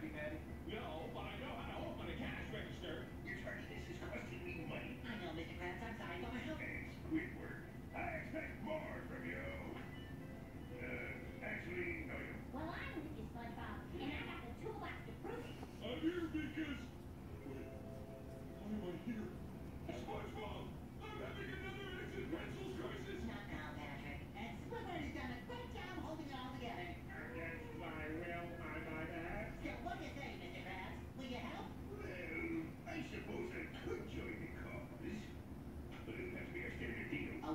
humanity.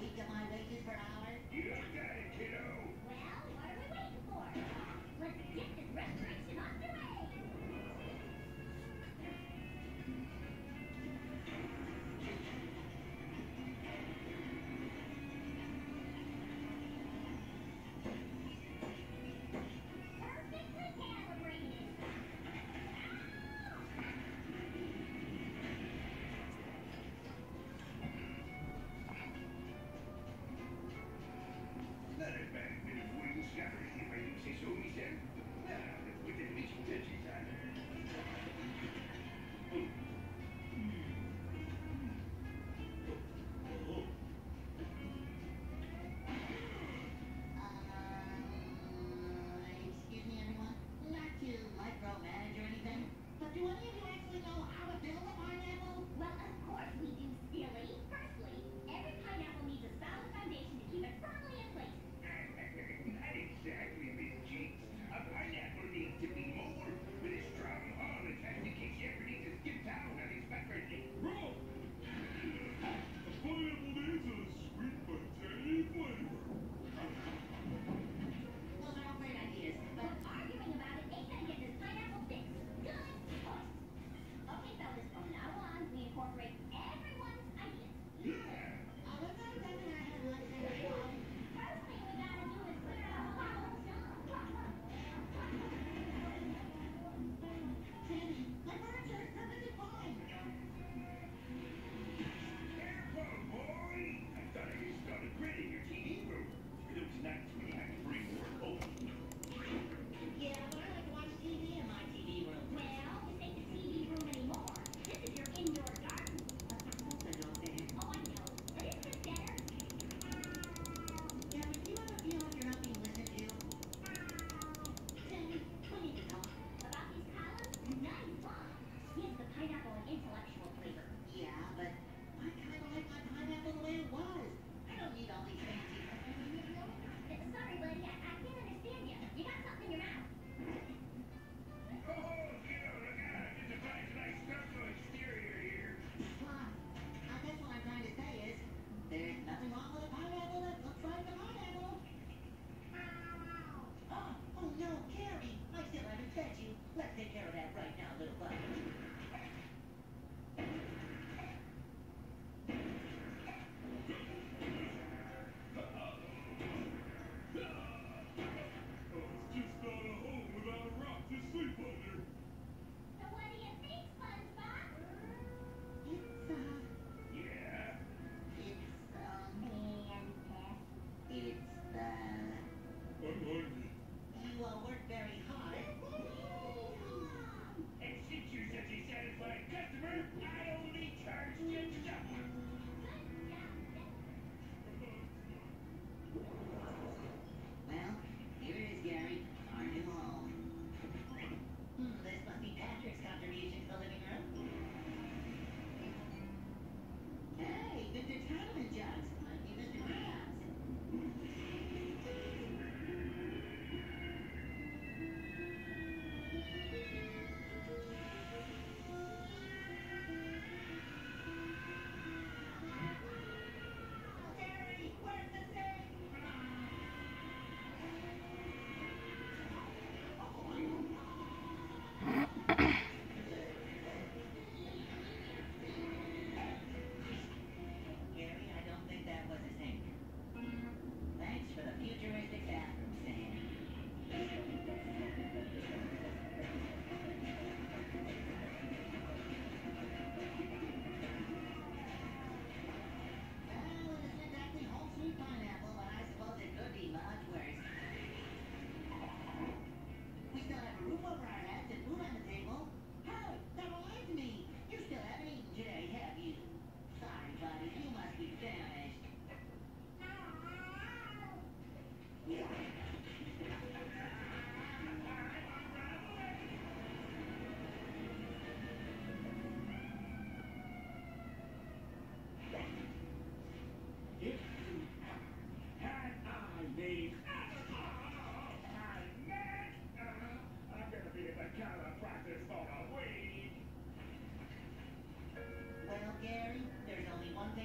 Lot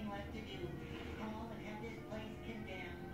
nothing left to do. Call and have this place condemned.